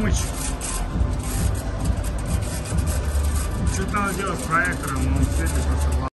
помощь. Что-то надо делать с проектором, но он светит просто